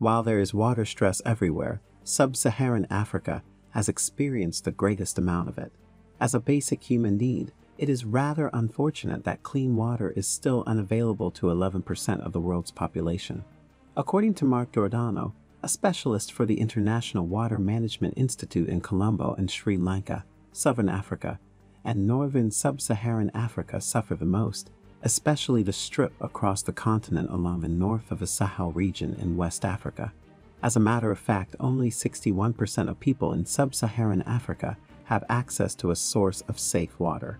While there is water stress everywhere, sub Saharan Africa has experienced the greatest amount of it. As a basic human need, it is rather unfortunate that clean water is still unavailable to 11% of the world's population. According to Mark Giordano, a specialist for the International Water Management Institute in Colombo and Sri Lanka, Southern Africa, and northern sub Saharan Africa suffer the most, especially the strip across the continent along the north of the Sahel region in West Africa. As a matter of fact, only 61% of people in sub Saharan Africa have access to a source of safe water.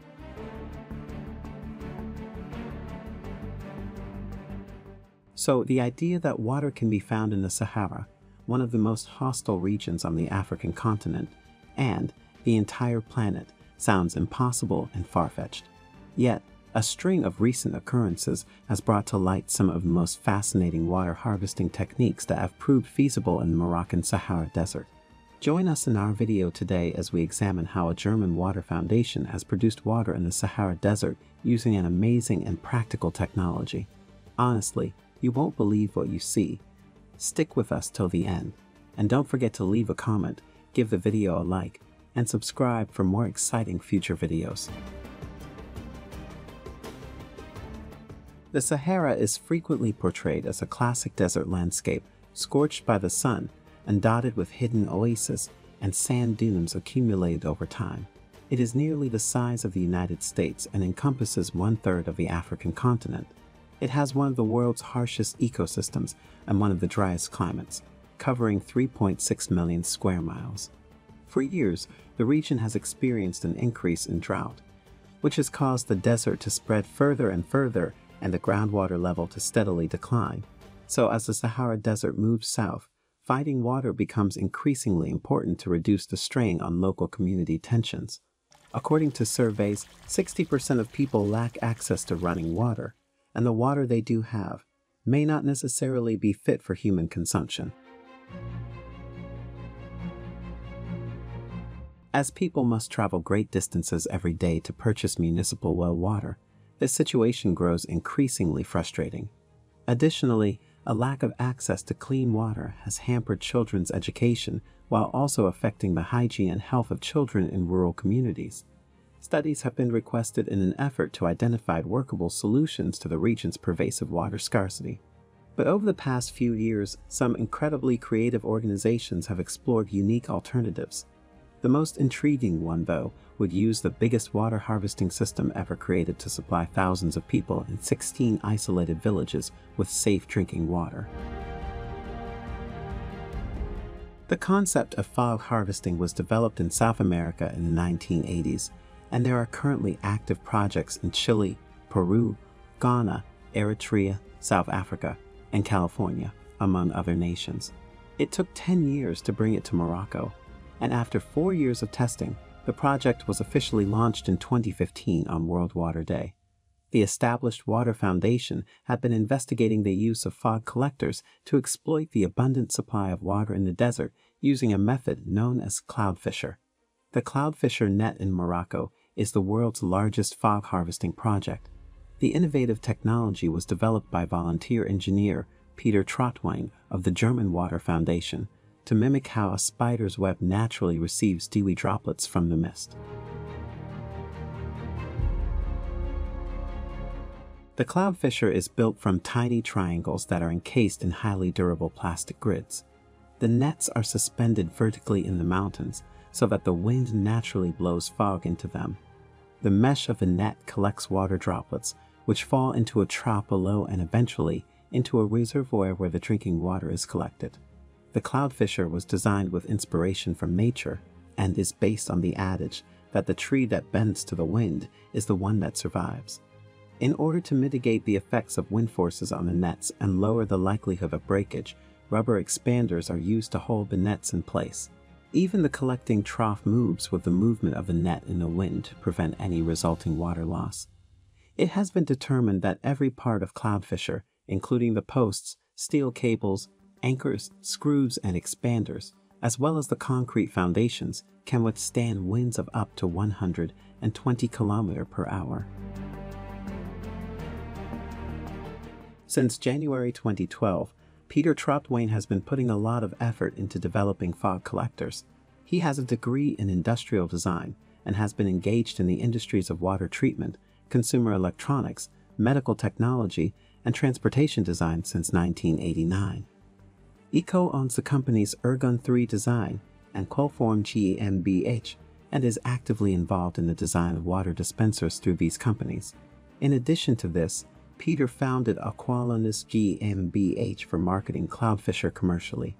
So, the idea that water can be found in the Sahara, one of the most hostile regions on the African continent, and the entire planet sounds impossible and far fetched. Yet, a string of recent occurrences has brought to light some of the most fascinating water harvesting techniques that have proved feasible in the Moroccan Sahara Desert. Join us in our video today as we examine how a German water foundation has produced water in the Sahara Desert using an amazing and practical technology. Honestly, you won't believe what you see. Stick with us till the end, and don't forget to leave a comment, give the video a like, and subscribe for more exciting future videos. The Sahara is frequently portrayed as a classic desert landscape, scorched by the sun and dotted with hidden oases and sand dunes accumulated over time. It is nearly the size of the United States and encompasses one third of the African continent. It has one of the world's harshest ecosystems and one of the driest climates, covering 3.6 million square miles. For years, the region has experienced an increase in drought, which has caused the desert to spread further and further and the groundwater level to steadily decline. So, as the Sahara Desert moves south, finding water becomes increasingly important to reduce the strain on local community tensions. According to surveys, 60% of people lack access to running water, and the water they do have may not necessarily be fit for human consumption. As people must travel great distances every day to purchase municipal well water, this situation grows increasingly frustrating. Additionally, a lack of access to clean water has hampered children's education while also affecting the hygiene and health of children in rural communities. Studies have been requested in an effort to identify workable solutions to the region's pervasive water scarcity. But over the past few years, some incredibly creative organizations have explored unique alternatives. The most intriguing one, though, would use the biggest water harvesting system ever created to supply thousands of people in 16 isolated villages with safe drinking water. The concept of fog harvesting was developed in South America in the 1980s, and there are currently active projects in Chile, Peru, Ghana, Eritrea, South Africa, and California, among other nations. It took 10 years to bring it to Morocco, and after four years of testing, the project was officially launched in 2015 on World Water Day. The established Water Foundation had been investigating the use of fog collectors to exploit the abundant supply of water in the desert using a method known as cloudfisher. The cloudfisher net in Morocco is the world's largest fog harvesting project. The innovative technology was developed by volunteer engineer Peter Trautwein of the German Water Foundation to mimic how a spider's web naturally receives dewy droplets from the mist. The cloudfisher is built from tiny triangles that are encased in highly durable plastic grids. The nets are suspended vertically in the mountains so that the wind naturally blows fog into them. The mesh of the net collects water droplets, which fall into a trough below and eventually into a reservoir where the drinking water is collected. The cloudfisher was designed with inspiration from nature and is based on the adage that the tree that bends to the wind is the one that survives. In order to mitigate the effects of wind forces on the nets and lower the likelihood of breakage, rubber expanders are used to hold the nets in place. Even the collecting trough moves with the movement of the net in the wind to prevent any resulting water loss. It has been determined that every part of Cloudfisher, including the posts, steel cables, anchors, screws, and expanders, as well as the concrete foundations, can withstand winds of up to 120 km per hour. Since January 2012, Peter Trautwein has been putting a lot of effort into developing fog collectors. He has a degree in industrial design and has been engaged in the industries of water treatment, consumer electronics, medical technology, and transportation design since 1989. ECO owns the companies Ergon 3 Design and Quellform GmbH and is actively involved in the design of water dispensers through these companies. In addition to this, Peter founded Aqualonis GmbH for marketing Cloudfisher commercially.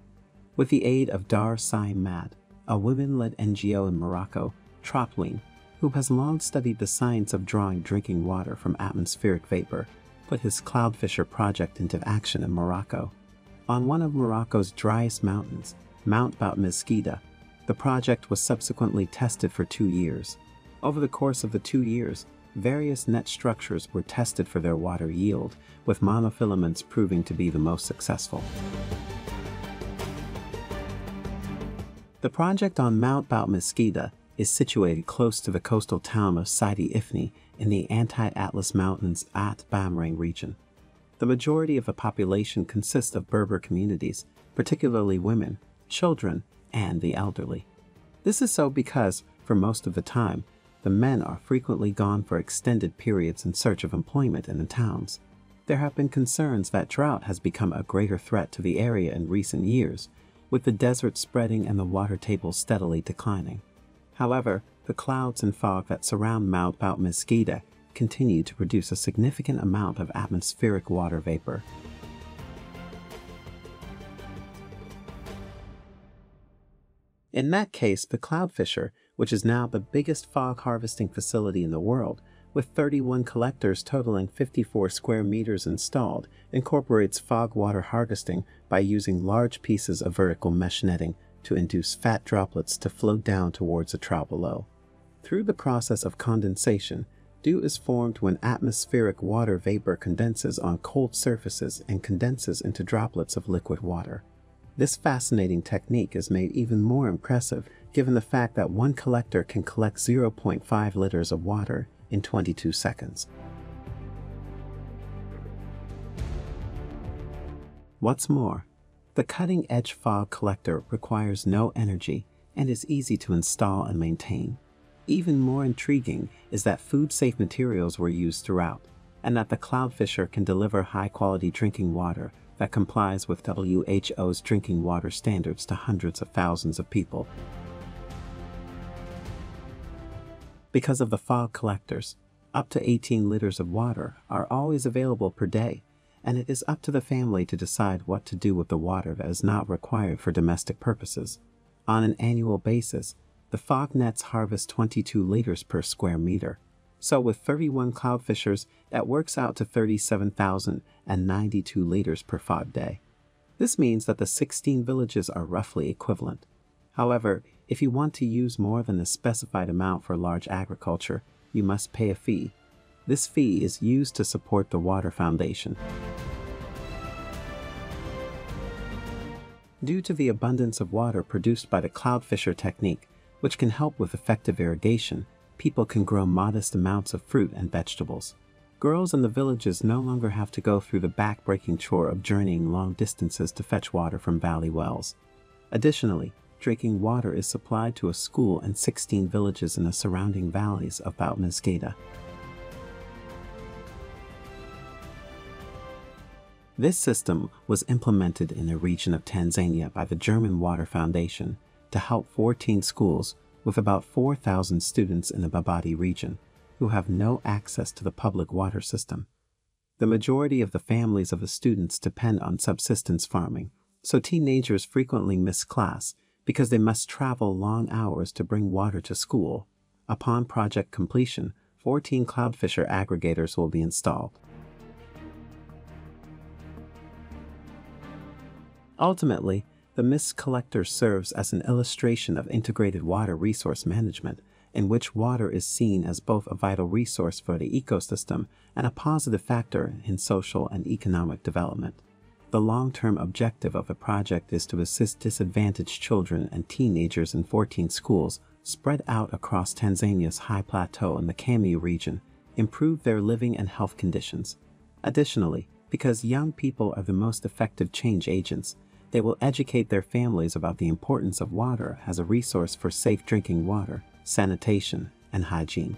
With the aid of Dar Si Hmad, a women-led NGO in Morocco, Trautwein, who has long studied the science of drawing drinking water from atmospheric vapor, put his Cloudfisher project into action in Morocco. On one of Morocco's driest mountains, Mount Bout the project was subsequently tested for two years. Over the course of the two years, various net structures were tested for their water yield, with monofilaments proving to be the most successful. The project on Mount Bout is situated close to the coastal town of Sidi Ifni in the anti-Atlas Mountains at Baamrane region. The majority of the population consists of Berber communities, particularly women, children, and the elderly. This is so because, for most of the time, the men are frequently gone for extended periods in search of employment in the towns. There have been concerns that drought has become a greater threat to the area in recent years, with the desert spreading and the water table steadily declining. However, the clouds and fog that surround Mount Boutmezguida continue to produce a significant amount of atmospheric water vapor. In that case, the Cloudfisher, which is now the biggest fog harvesting facility in the world, with 31 collectors totaling 54 square meters installed, incorporates fog water harvesting by using large pieces of vertical mesh netting to induce fat droplets to float down towards a trough below. Through the process of condensation, dew is formed when atmospheric water vapor condenses on cold surfaces and condenses into droplets of liquid water. This fascinating technique is made even more impressive given the fact that one collector can collect 0.5 liters of water in 22 seconds. What's more, the cutting-edge fog collector requires no energy and is easy to install and maintain. Even more intriguing is that food-safe materials were used throughout, and that the Cloudfisher can deliver high-quality drinking water that complies with WHO's drinking water standards to hundreds of thousands of people. Because of the fog collectors, up to 18 liters of water are always available per day, and it is up to the family to decide what to do with the water that is not required for domestic purposes. On an annual basis, the fog nets harvest 22 liters per square meter. So with 31 cloudfishers, that works out to 37,092 liters per fog day. This means that the 16 villages are roughly equivalent. However, if you want to use more than the specified amount for large agriculture, you must pay a fee, this fee is used to support the Water Foundation. Due to the abundance of water produced by the cloudfisher technique, which can help with effective irrigation, people can grow modest amounts of fruit and vegetables. Girls in the villages no longer have to go through the back-breaking chore of journeying long distances to fetch water from valley wells. Additionally, drinking water is supplied to a school and 16 villages in the surrounding valleys of Boutmezguida. This system was implemented in a region of Tanzania by the German Water Foundation to help 14 schools with about 4,000 students in the Babati region who have no access to the public water system. The majority of the families of the students depend on subsistence farming, so teenagers frequently miss class because they must travel long hours to bring water to school. Upon project completion, 14 Cloudfisher aggregators will be installed. Ultimately, the mist collector serves as an illustration of integrated water resource management, in which water is seen as both a vital resource for the ecosystem and a positive factor in social and economic development. The long-term objective of the project is to assist disadvantaged children and teenagers in 14 schools spread out across Tanzania's high plateau in the Kamiu region, improve their living and health conditions. Additionally, Because young people are the most effective change agents, they will educate their families about the importance of water as a resource for safe drinking water, sanitation, and hygiene.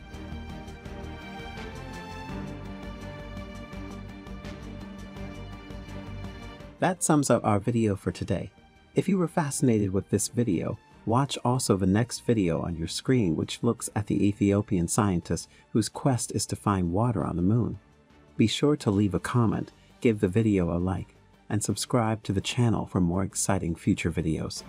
That sums up our video for today. If you were fascinated with this video, watch also the next video on your screen which looks at the Ethiopian scientist whose quest is to find water on the moon. Be sure to leave a comment, give the video a like, and subscribe to the channel for more exciting future videos.